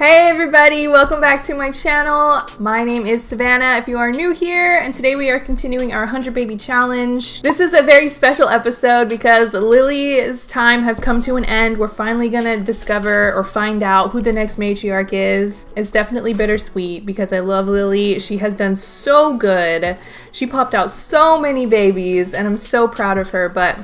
Hey everybody, welcome back to my channel. My name is Savannah if you are new here, and today we are continuing our 100 Baby Challenge. This is a very special episode because Lily's time has come to an end. We're finally gonna discover or find out who the next matriarch is. It's definitely bittersweet because I love Lily. She has done so good. She popped out so many babies, and I'm so proud of her, but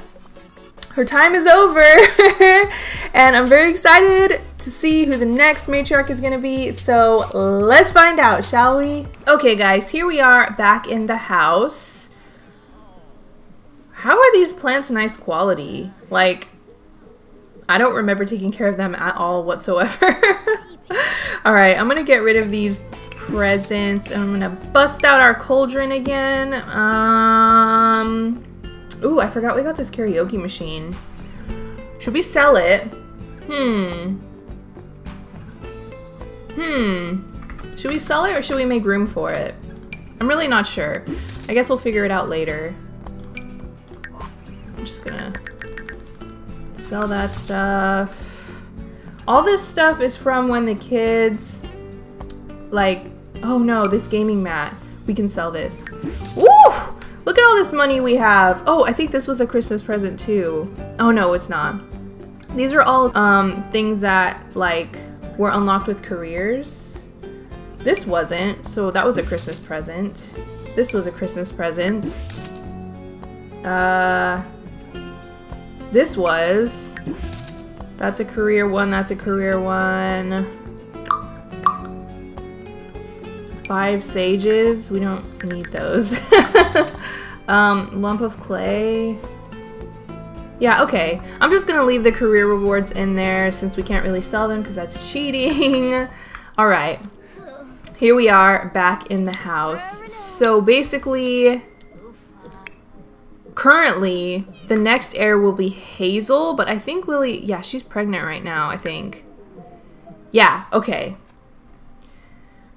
her time is over. And I'm very excited to see who the next matriarch is gonna be. So let's find out shall we? Okay guys here we are back in the house. How are these plants nice quality? Like I don't remember taking care of them at all whatsoever. All right I'm gonna get rid of these presents I'm gonna bust out our cauldron again. Um Ooh, I forgot we got this karaoke machine. Should we sell it? Hmm. Hmm. Should we sell it or should we make room for it? I'm really not sure. I guess we'll figure it out later. I'm just gonna sell that stuff. All this stuff is from when the kids, like, oh no, this gaming mat. We can sell this. Woo! Look at all this money we have. Oh, I think this was a Christmas present too. Oh no, it's not. These are all um, things that like were unlocked with careers. This wasn't, so that was a Christmas present. This was a Christmas present. Uh, this was. That's a career one, that's a career one. Five sages, we don't need those. Um, lump of clay. Yeah, okay. I'm just gonna leave the career rewards in there since we can't really sell them because that's cheating. Alright. Here we are back in the house. So basically, currently, the next heir will be Hazel, but I think Lily, yeah, she's pregnant right now, I think. Yeah, okay.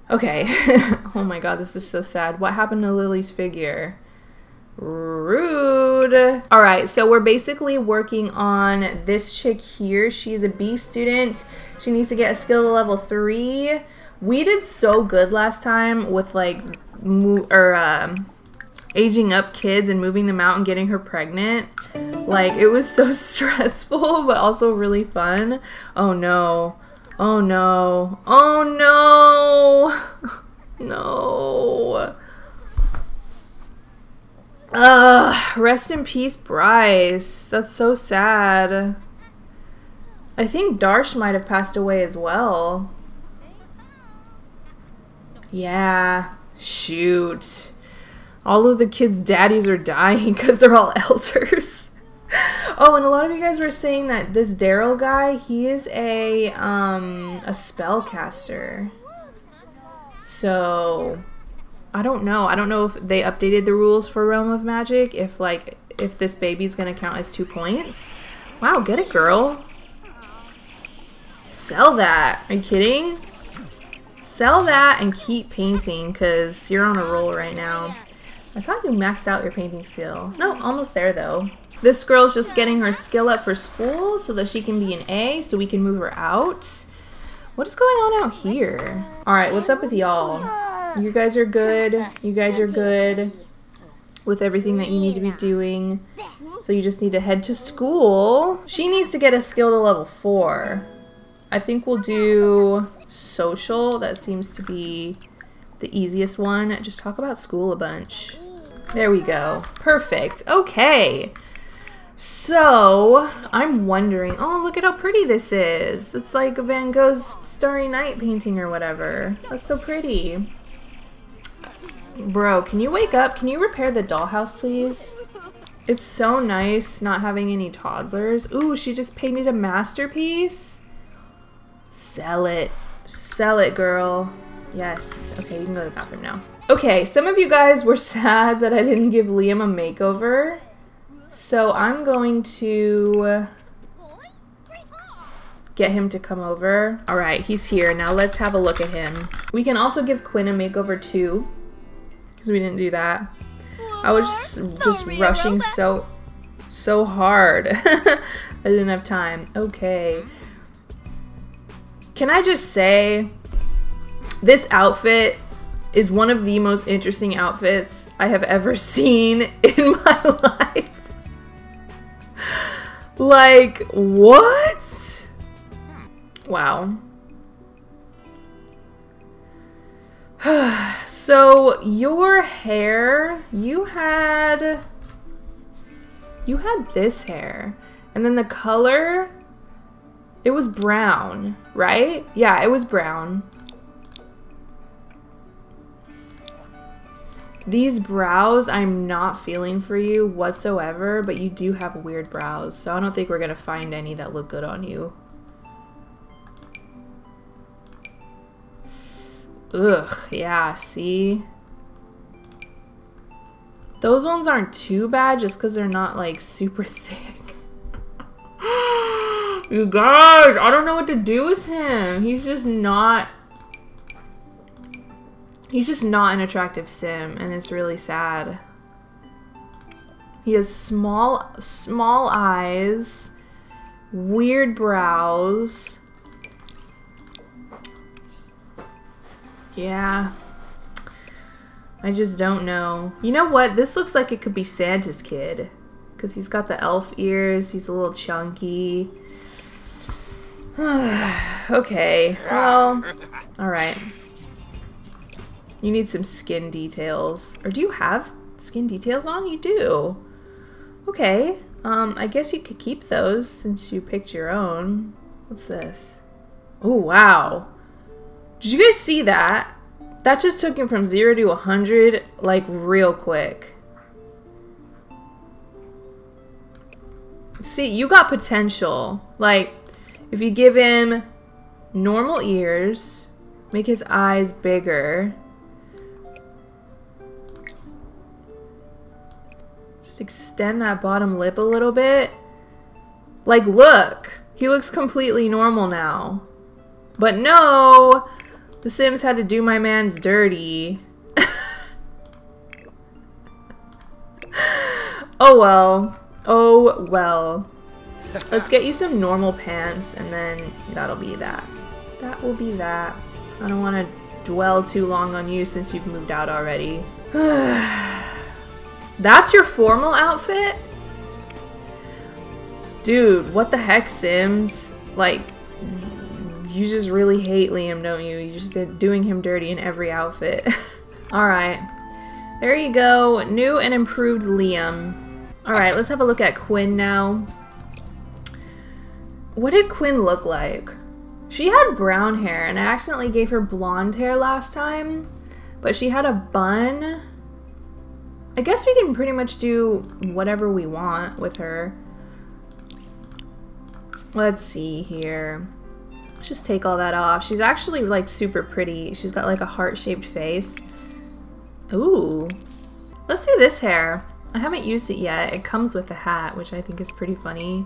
Okay. oh my god, this is so sad. What happened to Lily's figure? Rude. All right, so we're basically working on this chick here. She's a B student. She needs to get a skill to level three. We did so good last time with like, or um, aging up kids and moving them out and getting her pregnant. Like, it was so stressful, but also really fun. Oh no. Oh no. Oh no. no. Ugh, rest in peace, Bryce. That's so sad. I think Darsh might have passed away as well. Yeah, shoot. All of the kids' daddies are dying because they're all elders. oh, and a lot of you guys were saying that this Daryl guy, he is a um a spellcaster. So I don't know. I don't know if they updated the rules for Realm of Magic. If like if this baby's gonna count as two points. Wow, get it, girl. Sell that. Are you kidding? Sell that and keep painting because you're on a roll right now. I thought you maxed out your painting skill. No, almost there though. This girl's just getting her skill up for school so that she can be an A so we can move her out. What is going on out here? Alright, what's up with y'all? You guys are good. You guys are good with everything that you need to be doing. So you just need to head to school. She needs to get a skill to level 4. I think we'll do social. That seems to be the easiest one. Just talk about school a bunch. There we go. Perfect. Okay. So, I'm wondering, oh, look at how pretty this is. It's like Van Gogh's Starry Night painting or whatever. That's so pretty. Bro, can you wake up? Can you repair the dollhouse, please? It's so nice not having any toddlers. Ooh, she just painted a masterpiece? Sell it. Sell it, girl. Yes. Okay, you can go to the bathroom now. Okay, some of you guys were sad that I didn't give Liam a makeover. So I'm going to get him to come over. All right, he's here. Now let's have a look at him. We can also give Quinn a makeover too because we didn't do that. I was just, just rushing so so hard. I didn't have time. Okay. Can I just say, this outfit is one of the most interesting outfits I have ever seen in my life. like, what? Wow. so, your hair, you had... You had this hair. And then the color, it was brown, right? Yeah, it was brown. These brows, I'm not feeling for you whatsoever, but you do have weird brows, so I don't think we're going to find any that look good on you. Ugh, yeah, see? Those ones aren't too bad just because they're not, like, super thick. you guys, I don't know what to do with him. He's just not He's just not an attractive sim, and it's really sad. He has small, small eyes, weird brows. Yeah. I just don't know. You know what? This looks like it could be Santa's kid. Because he's got the elf ears. He's a little chunky. okay. Well, alright. You need some skin details. Or do you have skin details on? You do. Okay. Um, I guess you could keep those since you picked your own. What's this? Oh, wow. Did you guys see that? That just took him from 0 to 100, like, real quick. See, you got potential. Like, if you give him normal ears, make his eyes bigger, Just extend that bottom lip a little bit. Like, look! He looks completely normal now. But no! The Sims had to do my man's dirty. oh well. Oh well. Let's get you some normal pants and then that'll be that. That will be that. I don't want to dwell too long on you since you've moved out already. That's your formal outfit? Dude, what the heck, Sims? Like, you just really hate Liam, don't you? You just doing him dirty in every outfit. Alright. There you go. New and improved Liam. Alright, let's have a look at Quinn now. What did Quinn look like? She had brown hair, and I accidentally gave her blonde hair last time. But she had a bun I guess we can pretty much do whatever we want with her. Let's see here. Let's just take all that off. She's actually like super pretty. She's got like a heart-shaped face. Ooh. Let's do this hair. I haven't used it yet. It comes with a hat, which I think is pretty funny.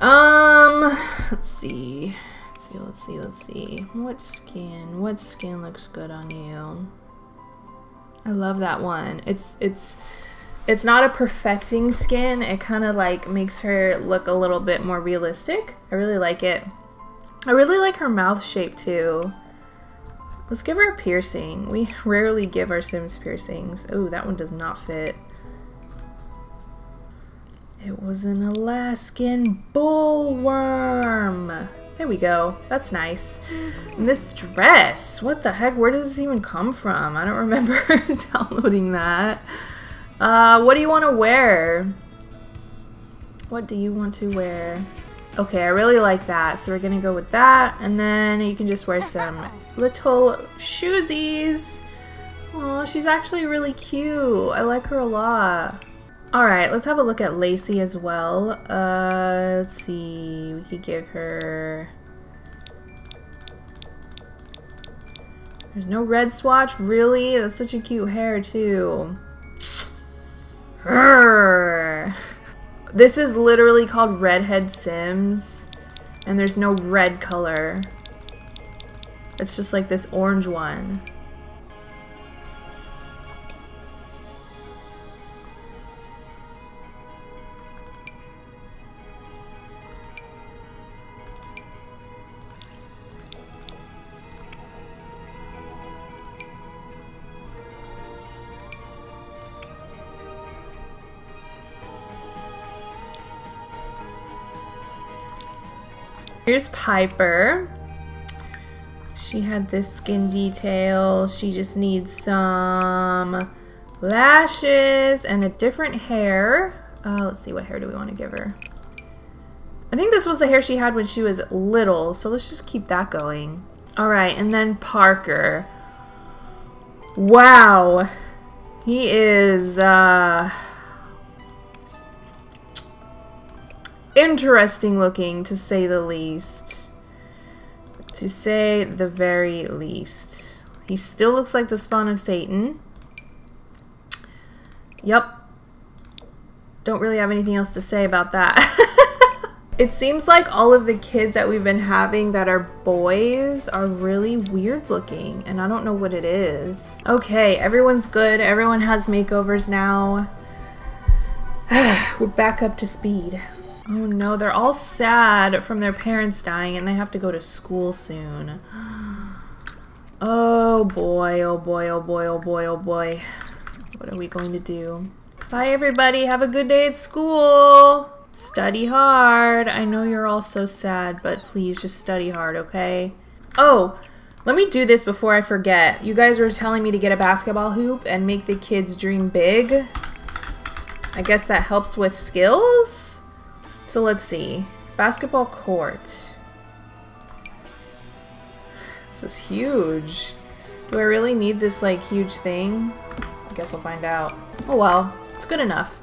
Um, let's see. Let's see, let's see, let's see. What skin? What skin looks good on you? I love that one. It's it's it's not a perfecting skin. It kind of like makes her look a little bit more realistic. I really like it. I really like her mouth shape too. Let's give her a piercing. We rarely give our Sims piercings. Oh, that one does not fit. It was an Alaskan bullworm. There we go. That's nice. And this dress, what the heck? Where does this even come from? I don't remember downloading that. Uh, what do you want to wear? What do you want to wear? Okay, I really like that. So we're to go with that. And then you can just wear some little shoesies. Oh, she's actually really cute. I like her a lot. Alright, let's have a look at Lacey as well. Uh, let's see, we could give her... There's no red swatch? Really? That's such a cute hair, too. This is literally called Redhead Sims, and there's no red color. It's just like this orange one. Here's Piper. She had this skin detail. She just needs some lashes and a different hair. Uh, let's see, what hair do we want to give her? I think this was the hair she had when she was little, so let's just keep that going. All right, and then Parker. Wow. He is, uh... Interesting looking, to say the least. To say the very least. He still looks like the spawn of Satan. Yep. Don't really have anything else to say about that. it seems like all of the kids that we've been having that are boys are really weird looking, and I don't know what it is. Okay, everyone's good. Everyone has makeovers now. We're back up to speed. Oh no, they're all sad from their parents dying and they have to go to school soon. Oh boy, oh boy, oh boy, oh boy, oh boy. What are we going to do? Bye everybody, have a good day at school! Study hard. I know you're all so sad, but please just study hard, okay? Oh, let me do this before I forget. You guys were telling me to get a basketball hoop and make the kids dream big. I guess that helps with skills? So let's see. Basketball court. This is huge. Do I really need this like huge thing? I guess we'll find out. Oh well, it's good enough.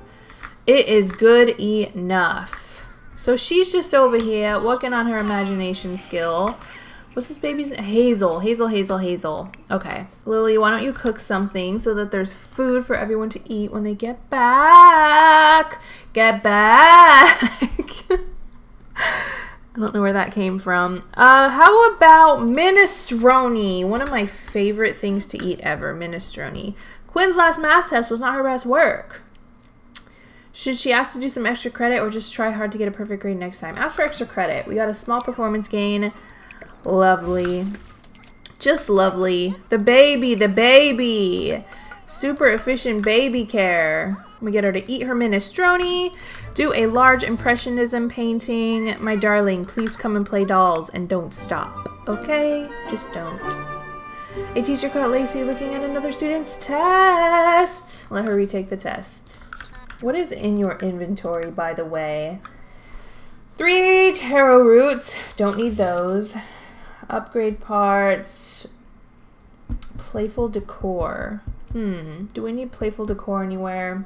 It is good enough. So she's just over here working on her imagination skill. What's this baby's Hazel, Hazel, Hazel, Hazel. Okay. Lily, why don't you cook something so that there's food for everyone to eat when they get back? Get back! I don't know where that came from. Uh, how about minestrone? One of my favorite things to eat ever, minestrone. Quinn's last math test was not her best work. Should she ask to do some extra credit or just try hard to get a perfect grade next time? Ask for extra credit. We got a small performance gain. Lovely. Just lovely. The baby, the baby. Super efficient baby care. We get her to eat her minestrone, do a large impressionism painting. My darling, please come and play dolls and don't stop. Okay? Just don't. A teacher caught Lacey looking at another student's test. Let her retake the test. What is in your inventory, by the way? Three taro roots. Don't need those. Upgrade parts. Playful decor. Hmm. Do we need playful decor anywhere?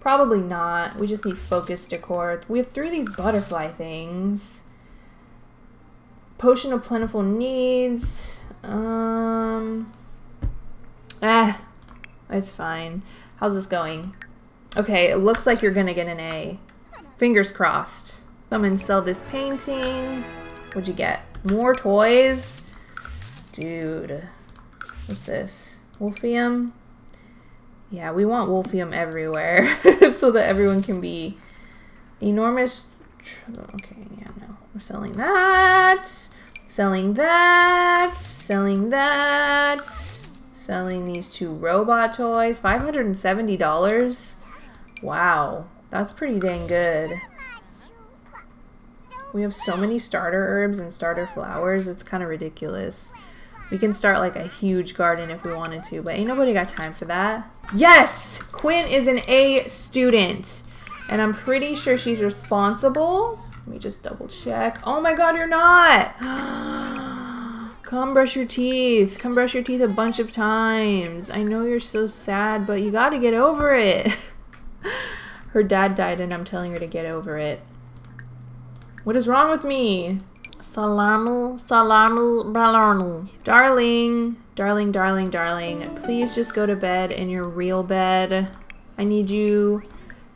Probably not. We just need focus decor. We have of these butterfly things. Potion of plentiful needs. Um. Ah. It's fine. How's this going? Okay, it looks like you're gonna get an A. Fingers crossed. Come and sell this painting. What'd you get? More toys? Dude. What's this? Wolfium? Yeah, we want Wolfium everywhere so that everyone can be enormous. Okay, yeah, no. We're selling that. Selling that. Selling that. Selling these two robot toys. $570? Wow. That's pretty dang good. We have so many starter herbs and starter flowers, it's kind of ridiculous. We can start like a huge garden if we wanted to, but ain't nobody got time for that. Yes! Quinn is an A student. And I'm pretty sure she's responsible. Let me just double check. Oh my god, you're not! Come brush your teeth. Come brush your teeth a bunch of times. I know you're so sad, but you gotta get over it. her dad died and I'm telling her to get over it. What is wrong with me? Salamu, salamu, balarnu. Darling, darling, darling, darling, please just go to bed in your real bed. I need you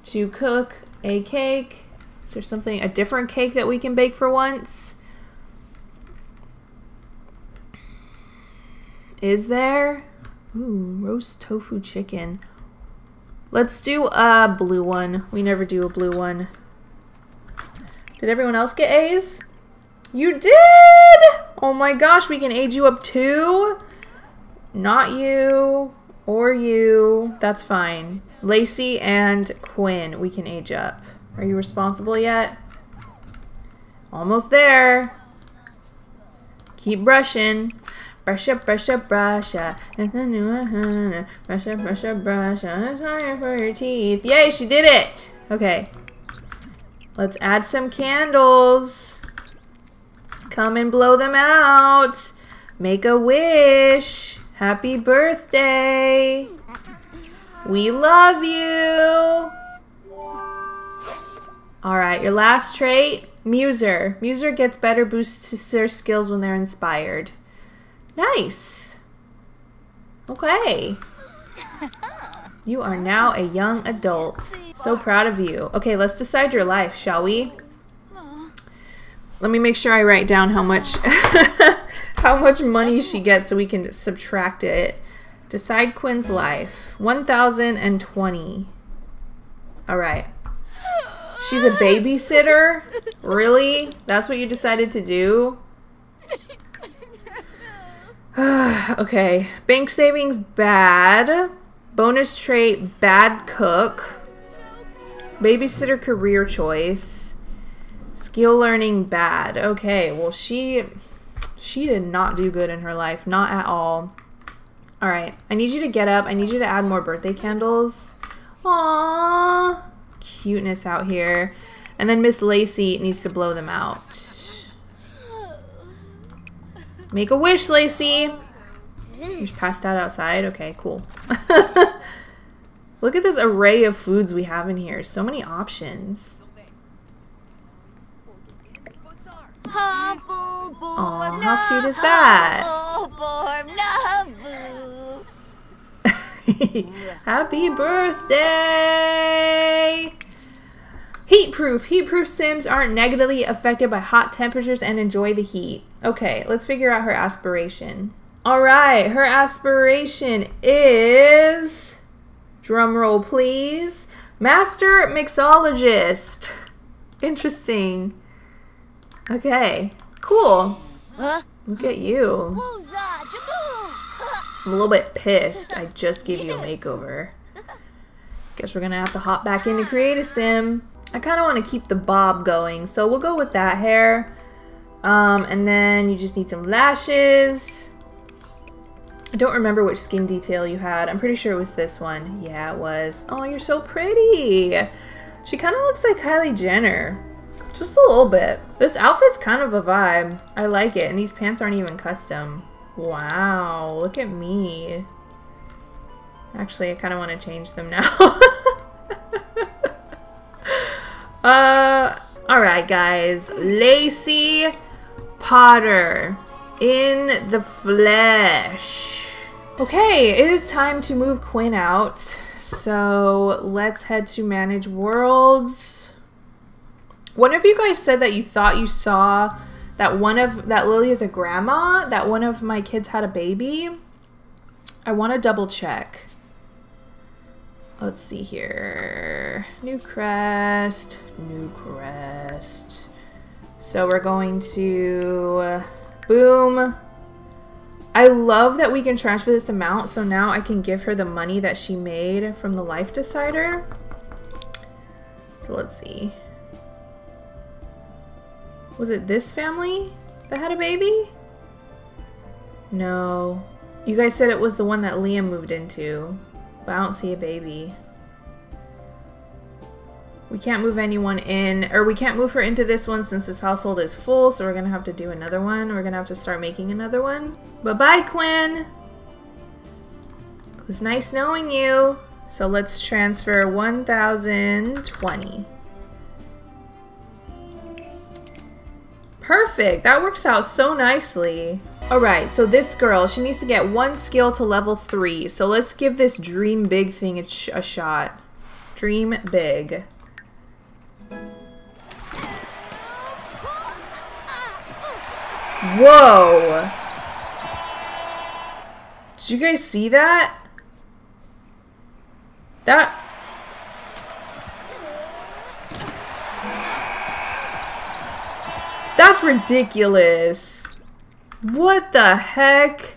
to cook a cake. Is there something, a different cake that we can bake for once? Is there? Ooh, roast tofu chicken. Let's do a blue one. We never do a blue one. Did everyone else get A's? You did! Oh my gosh, we can age you up too? Not you or you. That's fine. Lacey and Quinn, we can age up. Are you responsible yet? Almost there. Keep brushing. Brush up, brush up, brush up. Brush up, brush up, brush up. Sorry for your teeth. Yay, she did it! Okay. Let's add some candles. Come and blow them out. Make a wish. Happy birthday. We love you. All right, your last trait, Muser. Muser gets better boosts to their skills when they're inspired. Nice. Okay. You are now a young adult. So proud of you. Okay, let's decide your life, shall we? Let me make sure I write down how much how much money she gets so we can subtract it. Decide Quinn's life. 1020. All right. She's a babysitter? Really? That's what you decided to do? okay. Bank savings bad. Bonus trait bad cook. Babysitter career choice. Skill learning bad. Okay, well she she did not do good in her life, not at all. All right, I need you to get up. I need you to add more birthday candles. Aww cuteness out here. And then Miss Lacey needs to blow them out. Make a wish, Lacey! You passed out outside? Okay, cool. Look at this array of foods we have in here. So many options. Aw, how cute is that? Happy birthday! Heat proof. Heat proof Sims aren't negatively affected by hot temperatures and enjoy the heat. Okay, let's figure out her aspiration. All right, her aspiration is, drum roll please, Master Mixologist. Interesting. Okay, cool. Look at you. I'm a little bit pissed. I just gave you a makeover. Guess we're gonna have to hop back into Create a Sim. I kind of want to keep the bob going, so we'll go with that hair. Um, and then you just need some lashes. I don't remember which skin detail you had. I'm pretty sure it was this one. Yeah, it was. Oh, you're so pretty. She kind of looks like Kylie Jenner. Just a little bit. This outfit's kind of a vibe. I like it. And these pants aren't even custom. Wow, look at me. Actually, I kind of want to change them now. Uh, alright guys. Lacey Potter in the flesh. Okay, it is time to move Quinn out. So let's head to manage worlds. One of you guys said that you thought you saw that one of that Lily is a grandma, that one of my kids had a baby. I want to double check. Let's see here. Newcrest, new crest. So we're going to uh, boom. I love that we can transfer this amount, so now I can give her the money that she made from the life decider. So let's see. Was it this family that had a baby? No. You guys said it was the one that Liam moved into. But I don't see a baby. We can't move anyone in, or we can't move her into this one since this household is full, so we're gonna have to do another one. We're gonna have to start making another one. Bye-bye, Quinn! It was nice knowing you. So let's transfer 1,020. Perfect! That works out so nicely. Alright, so this girl, she needs to get one skill to level 3. So let's give this dream big thing a, a shot. Dream big. Whoa! Did you guys see that? That... That's ridiculous. What the heck?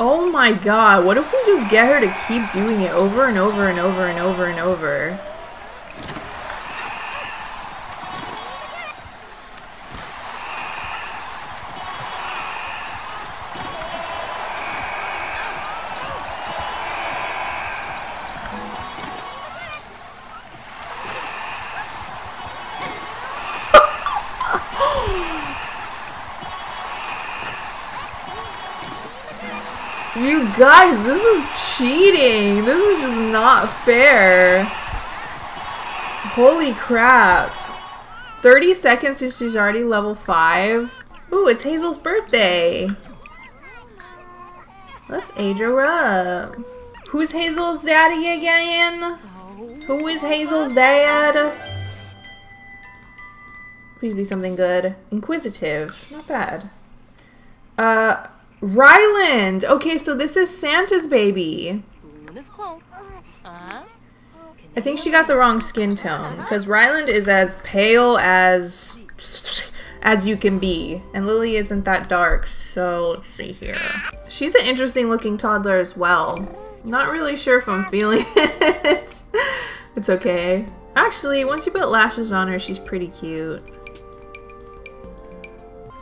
Oh my god, what if we just get her to keep doing it over and over and over and over and over? Guys, this is cheating. This is just not fair. Holy crap. 30 seconds and she's already level 5. Ooh, it's Hazel's birthday. Let's age her up. Who's Hazel's daddy again? Who is Hazel's dad? Please be something good. Inquisitive. Not bad. Uh, Ryland! Okay, so this is Santa's baby. I think she got the wrong skin tone, because Ryland is as pale as as you can be, and Lily isn't that dark, so let's see here. She's an interesting looking toddler as well. Not really sure if I'm feeling it. it's okay. Actually, once you put lashes on her, she's pretty cute.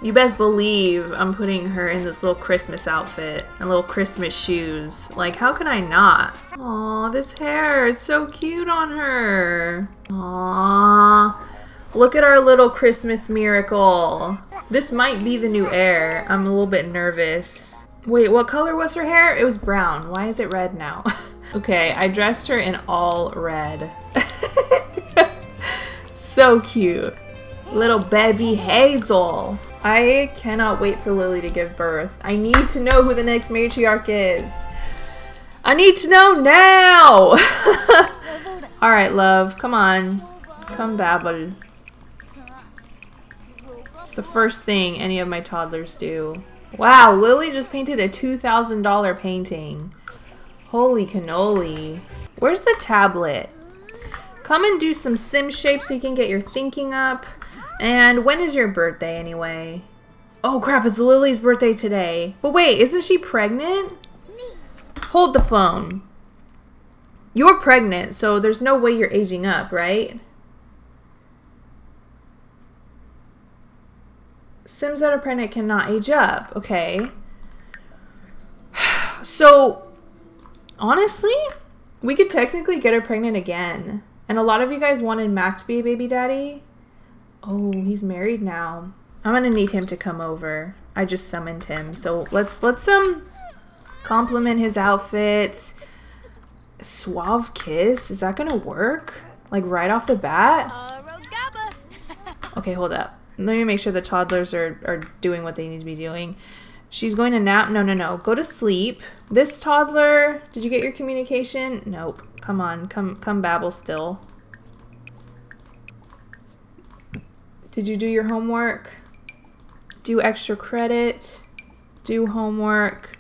You best believe I'm putting her in this little Christmas outfit and little Christmas shoes. Like, how can I not? Aw, this hair, it's so cute on her. Aw. Look at our little Christmas miracle. This might be the new heir. I'm a little bit nervous. Wait, what color was her hair? It was brown. Why is it red now? okay, I dressed her in all red. so cute. Little baby Hazel. I cannot wait for Lily to give birth. I need to know who the next matriarch is. I need to know now! Alright, love. Come on. Come babble. It's the first thing any of my toddlers do. Wow, Lily just painted a $2,000 painting. Holy cannoli. Where's the tablet? Come and do some sim shapes so you can get your thinking up. And when is your birthday anyway? Oh crap, it's Lily's birthday today. But wait, isn't she pregnant? Hold the phone. You're pregnant, so there's no way you're aging up, right? Sims that are pregnant cannot age up. Okay. So, honestly, we could technically get her pregnant again. And a lot of you guys wanted Mac to be a baby daddy. Oh, he's married now. I'm gonna need him to come over. I just summoned him. So let's let's um compliment his outfit. Suave kiss. Is that gonna work? Like right off the bat? Okay, hold up. Let me make sure the toddlers are, are doing what they need to be doing. She's going to nap. No, no, no. Go to sleep. This toddler, did you get your communication? Nope. Come on. Come come babble still. Did you do your homework? Do extra credit? Do homework?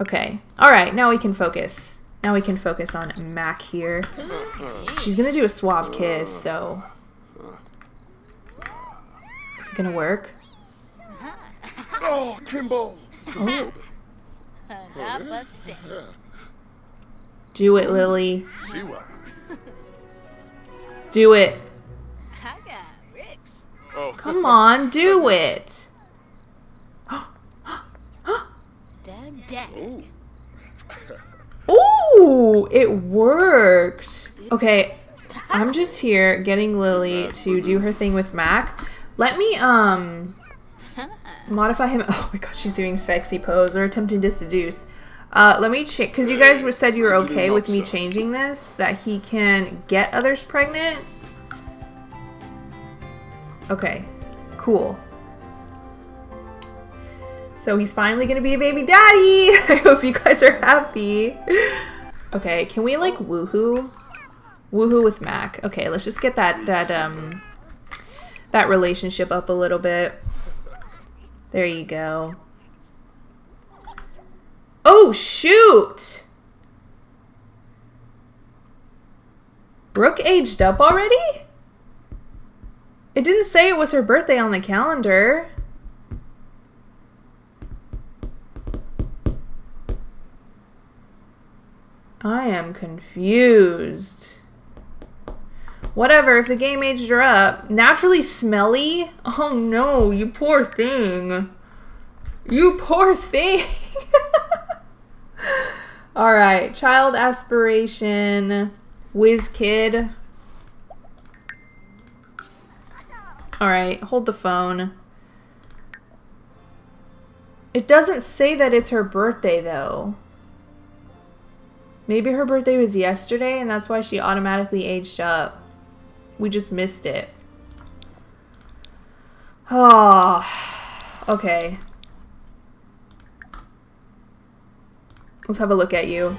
Okay. All right, now we can focus. Now we can focus on Mac here. She's gonna do a suave kiss, so... Is it gonna work? Oh, Kimball! Oh. Do it, Lily. Do it. Oh. Come on, do it. Ooh, it worked. Okay, I'm just here getting Lily to do her thing with Mac. Let me, um, modify him. Oh my god, she's doing sexy pose or attempting to seduce. Uh, let me check, because you guys said you were okay with me changing this, that he can get others pregnant. Okay, cool. So he's finally gonna be a baby daddy! I hope you guys are happy. Okay, can we like woohoo? Woohoo with Mac. Okay, let's just get that, that, um, that relationship up a little bit. There you go. Oh, shoot! Brooke aged up already? It didn't say it was her birthday on the calendar. I am confused. Whatever, if the game aged her up. Naturally smelly? Oh no, you poor thing. You poor thing. Alright, child aspiration, whiz kid. Alright, hold the phone. It doesn't say that it's her birthday, though. Maybe her birthday was yesterday, and that's why she automatically aged up. We just missed it. Oh, okay. Let's have a look at you.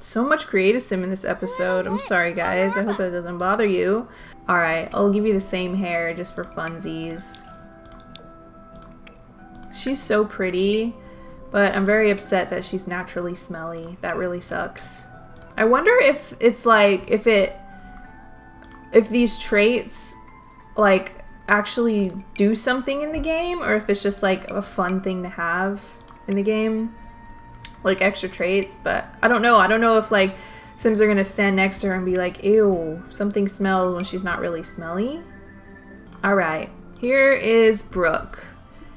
So much creative sim in this episode. I'm sorry, guys. I hope that doesn't bother you. Alright, I'll give you the same hair just for funsies. She's so pretty, but I'm very upset that she's naturally smelly. That really sucks. I wonder if it's like, if it, if these traits, like, actually do something in the game, or if it's just like a fun thing to have in the game, like extra traits, but I don't know. I don't know if like Sims are gonna stand next to her and be like, ew, something smells when she's not really smelly. All right, here is Brooke.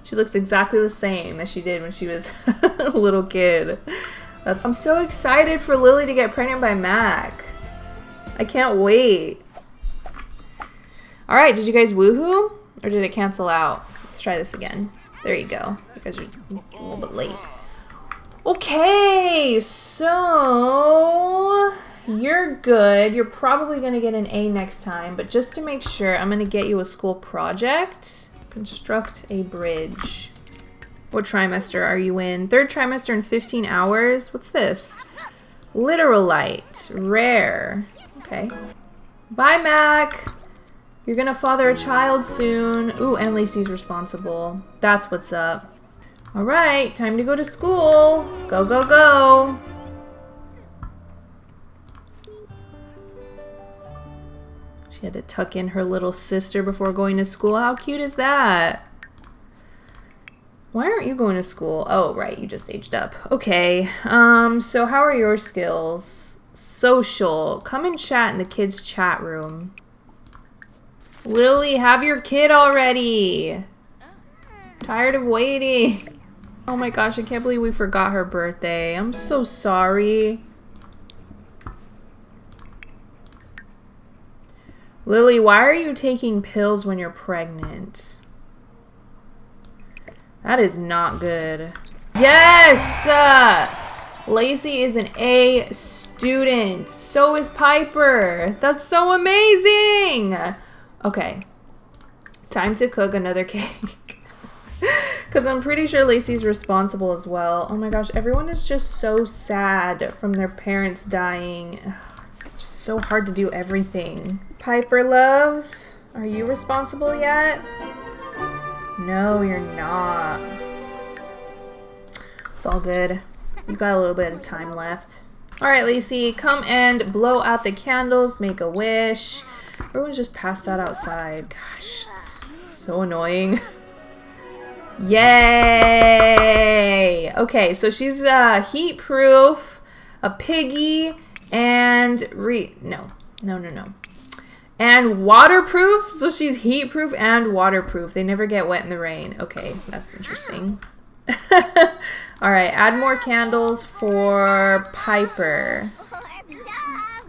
She looks exactly the same as she did when she was a little kid. That's I'm so excited for Lily to get pregnant by Mac. I can't wait. All right, did you guys woohoo? Or did it cancel out? Let's try this again. There you go. You guys are a little bit late. Okay, so you're good. You're probably going to get an A next time, but just to make sure, I'm going to get you a school project. Construct a bridge. What trimester are you in? Third trimester in 15 hours? What's this? Literalite. Rare. Okay. Bye, Mac. You're gonna father a child soon. Ooh, and Lacey's responsible. That's what's up. Alright, time to go to school. Go, go, go. She had to tuck in her little sister before going to school. How cute is that? Why aren't you going to school? Oh, right, you just aged up. Okay, um, so how are your skills? Social. Come and chat in the kids' chat room. Lily, have your kid already. Tired of waiting. Oh my gosh, I can't believe we forgot her birthday. I'm so sorry. Lily, why are you taking pills when you're pregnant? That is not good. Yes! Uh, Lacey is an A student. So is Piper. That's so amazing! Okay. Time to cook another cake. Because I'm pretty sure Lacey's responsible as well. Oh my gosh, everyone is just so sad from their parents dying. It's just so hard to do everything. Piper, love, are you responsible yet? No, you're not. It's all good. You got a little bit of time left. All right, Lacey, come and blow out the candles, make a wish. Everyone's just passed out outside. Gosh, so annoying. Yay! Okay, so she's uh, heat proof, a piggy, and re no, no, no, no, and waterproof. So she's heat proof and waterproof. They never get wet in the rain. Okay, that's interesting. All right, add more candles for Piper.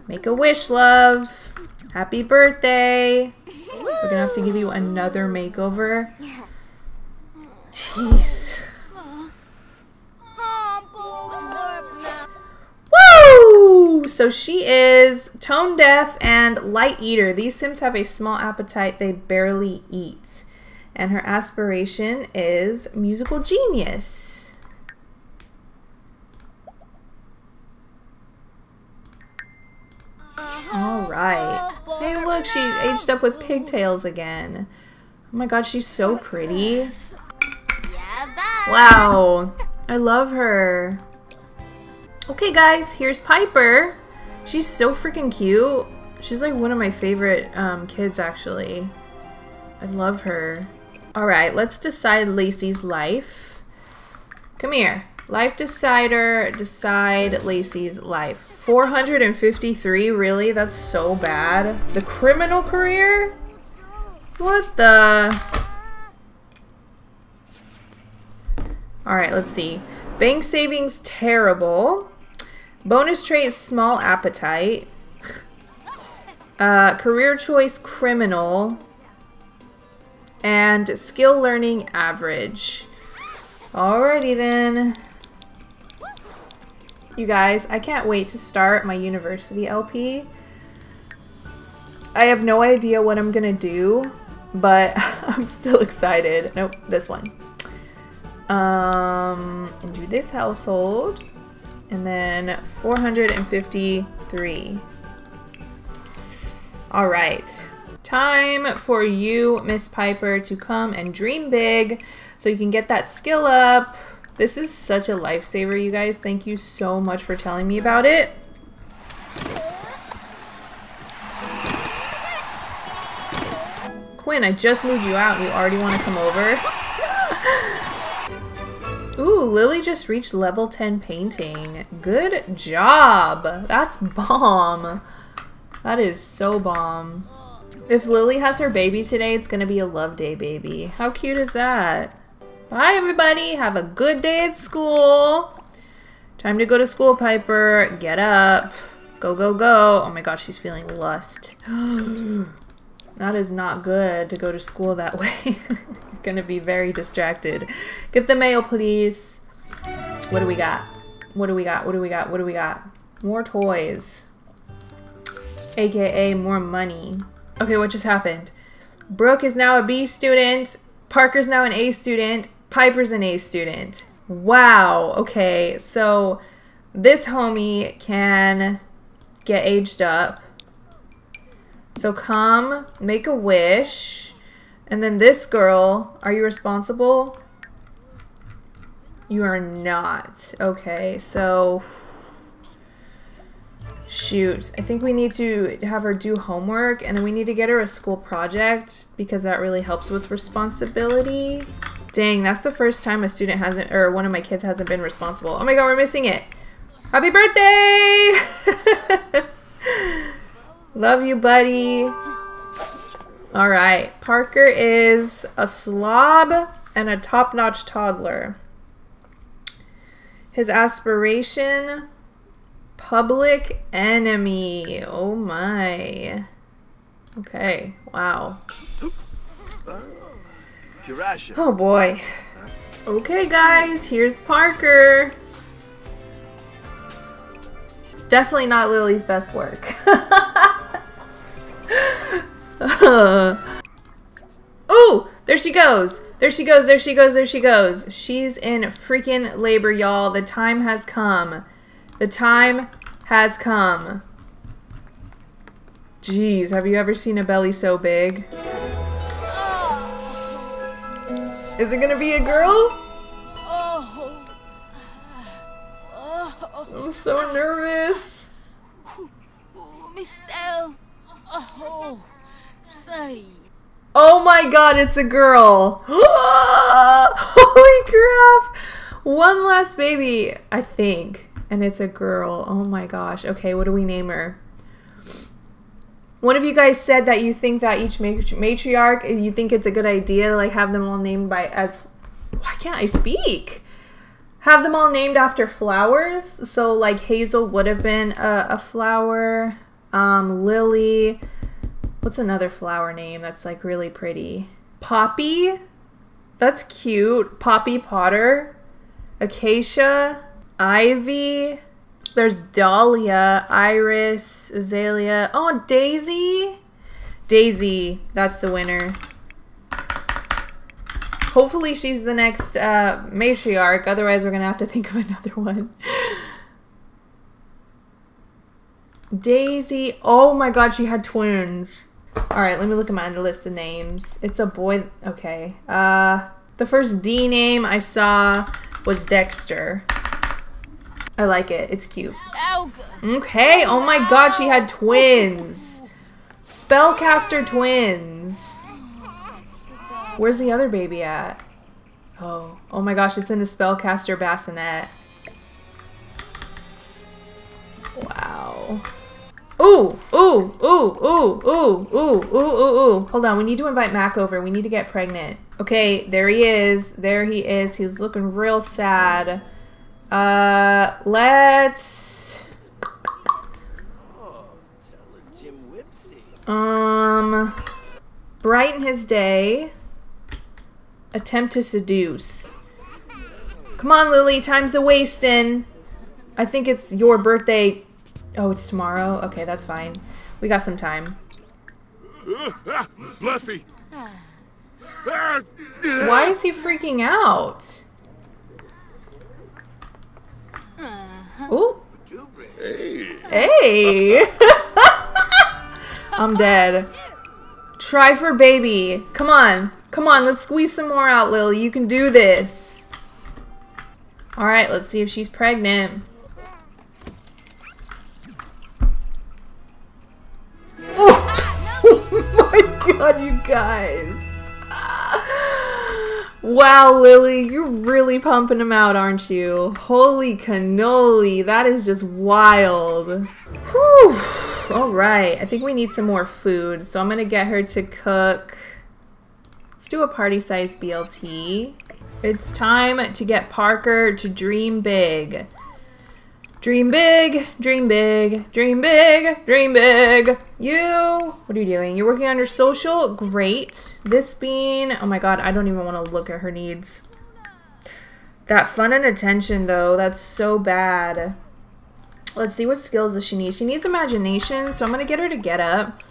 Make a wish, love. Happy birthday. We're gonna have to give you another makeover. Jeez. Woo! So she is tone deaf and light eater. These Sims have a small appetite, they barely eat. And her aspiration is musical genius. All right. Hey, look, she aged up with pigtails again. Oh my god, she's so pretty. Wow. I love her. Okay, guys, here's Piper. She's so freaking cute. She's like one of my favorite um, kids, actually. I love her. All right, let's decide Lacey's life. Come here. Life decider, decide Lacey's life. 453, really? That's so bad. The criminal career? What the? All right, let's see. Bank savings, terrible. Bonus trait, small appetite. Uh, career choice, criminal. And skill learning, average. Alrighty then. You guys, I can't wait to start my university LP. I have no idea what I'm gonna do, but I'm still excited. Nope, this one. Um, do this household. And then 453. All right. Time for you, Miss Piper, to come and dream big so you can get that skill up. This is such a lifesaver, you guys. Thank you so much for telling me about it. Quinn, I just moved you out and you already want to come over? Ooh, Lily just reached level 10 painting. Good job. That's bomb. That is so bomb. If Lily has her baby today, it's gonna be a love day baby. How cute is that? Bye everybody, have a good day at school. Time to go to school, Piper. Get up. Go, go, go. Oh my god, she's feeling lust. that is not good to go to school that way. You're gonna be very distracted. Get the mail, please. What do we got? What do we got? What do we got? What do we got? More toys. AKA more money. Okay, what just happened? Brooke is now a B student. Parker's now an A student. Piper's an A student. Wow. Okay, so this homie can get aged up. So come, make a wish. And then this girl, are you responsible? You are not. Okay, so shoot i think we need to have her do homework and then we need to get her a school project because that really helps with responsibility dang that's the first time a student hasn't or one of my kids hasn't been responsible oh my god we're missing it happy birthday love you buddy all right parker is a slob and a top-notch toddler his aspiration Public Enemy. Oh my. Okay, wow. Oh boy. Okay guys, here's Parker. Definitely not Lily's best work. oh, there she goes. There she goes, there she goes, there she goes. She's in freaking labor, y'all. The time has come. The time has come. Jeez, have you ever seen a belly so big? Is it gonna be a girl? Oh. I'm so nervous. Oh, oh my god, it's a girl. Holy crap. One last baby, I think and it's a girl. Oh my gosh. Okay, what do we name her? One of you guys said that you think that each matriarch, you think it's a good idea to like have them all named by as. Why can't I speak? Have them all named after flowers. So like Hazel would have been a, a flower. Um, Lily. What's another flower name that's like really pretty? Poppy. That's cute. Poppy Potter. Acacia. Ivy. There's Dahlia, Iris, Azalea. Oh, Daisy. Daisy, that's the winner. Hopefully she's the next uh, matriarch. Otherwise, we're going to have to think of another one. Daisy. Oh my god, she had twins. Alright, let me look at my list of names. It's a boy. Okay. Uh, the first D name I saw was Dexter. I like it. It's cute. Okay. Oh my god, she had twins. Spellcaster twins. Where's the other baby at? Oh. Oh my gosh, it's in a spellcaster bassinet. Wow. Ooh, ooh, ooh, ooh, ooh, ooh, ooh, ooh, ooh. Hold on, we need to invite Mac over. We need to get pregnant. Okay, there he is. There he is. He's looking real sad. Uh, let's... Um, brighten his day. Attempt to seduce. Come on, Lily, time's a wasting. I think it's your birthday. Oh, it's tomorrow? Okay, that's fine. We got some time. Fluffy. Why is he freaking out? Uh-huh. Ooh. Hey. Hey! I'm dead. Try for baby. Come on. Come on, let's squeeze some more out, Lily. You can do this. Alright, let's see if she's pregnant. God, you guys. Wow, Lily, you're really pumping them out, aren't you? Holy cannoli, that is just wild. Whew. All right, I think we need some more food, so I'm gonna get her to cook. Let's do a party size BLT. It's time to get Parker to dream big. Dream big, dream big, dream big, dream big. You, what are you doing? You're working on your social? Great. This bean, oh my god, I don't even want to look at her needs. That fun and attention though, that's so bad. Let's see what skills does she need. She needs imagination, so I'm going to get her to get up,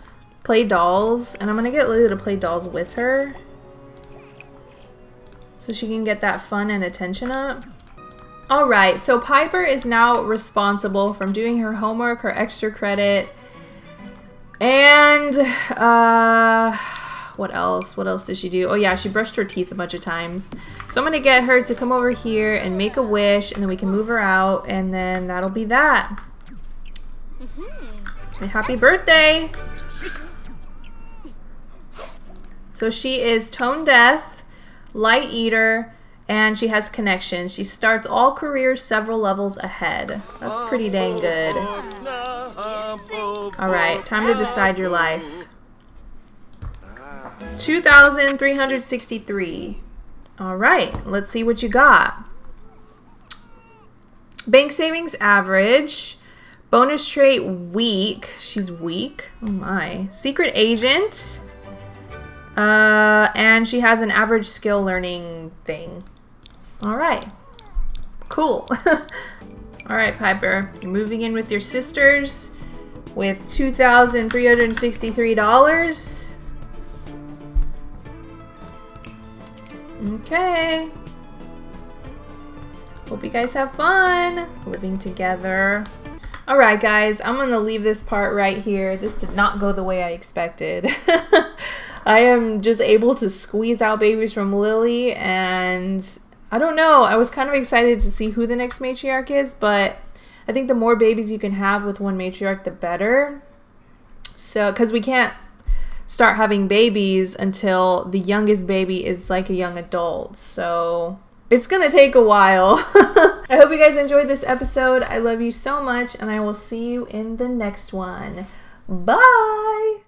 play dolls, and I'm going to get Lily to play dolls with her. So she can get that fun and attention up. All right, so Piper is now responsible from doing her homework, her extra credit, and uh, what else? What else did she do? Oh yeah, she brushed her teeth a bunch of times. So I'm gonna get her to come over here and make a wish, and then we can move her out, and then that'll be that. And Happy birthday! So she is tone deaf, light eater, and she has connections. She starts all careers several levels ahead. That's pretty dang good. Alright, time to decide your life. 2,363. Alright, let's see what you got. Bank savings average. Bonus trait weak. She's weak. Oh my. Secret agent. Uh, and she has an average skill learning thing. All right. Cool. All right, Piper. You're moving in with your sisters with $2,363. Okay. Hope you guys have fun living together. Alright guys, I'm gonna leave this part right here. This did not go the way I expected. I am just able to squeeze out babies from Lily and I don't know. I was kind of excited to see who the next matriarch is, but I think the more babies you can have with one matriarch, the better. So, because we can't start having babies until the youngest baby is like a young adult. So, it's gonna take a while. I hope you guys enjoyed this episode. I love you so much, and I will see you in the next one. Bye!